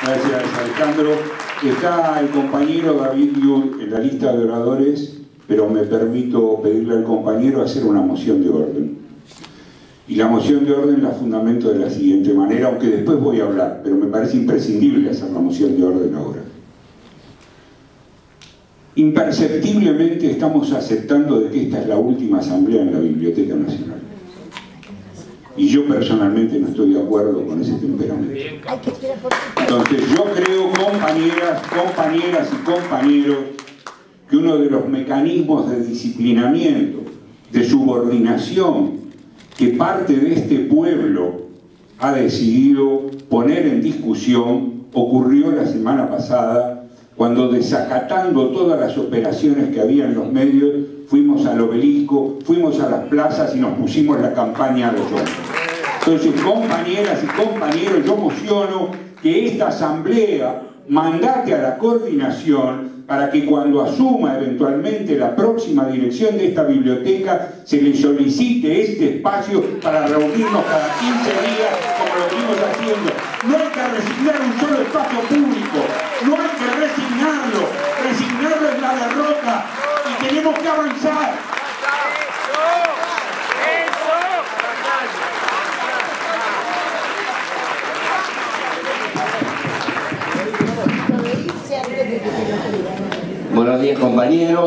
Gracias, Alejandro. Está el compañero David Yul en la lista de oradores, pero me permito pedirle al compañero hacer una moción de orden. Y la moción de orden la fundamento de la siguiente manera, aunque después voy a hablar, pero me parece imprescindible hacer la moción de orden ahora. Imperceptiblemente estamos aceptando de que esta es la última asamblea en la Biblioteca Nacional. Y yo personalmente no estoy de acuerdo con ese temperamento. Entonces yo creo, compañeras, compañeras y compañeros, que uno de los mecanismos de disciplinamiento, de subordinación que parte de este pueblo ha decidido poner en discusión ocurrió la semana pasada cuando desacatando todas las operaciones que había en los medios, fuimos al obelisco, fuimos a las plazas y nos pusimos la campaña a los hombros. Entonces, compañeras y compañeros, yo mociono que esta asamblea mandate a la coordinación para que cuando asuma eventualmente la próxima dirección de esta biblioteca se le solicite este espacio para reunirnos cada 15 días como lo venimos haciendo. No hay que resignar un solo espacio público, no hay que resignarlo, resignarlo es la derrota y tenemos que avanzar. Buenos días compañeros.